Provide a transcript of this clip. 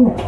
Oh.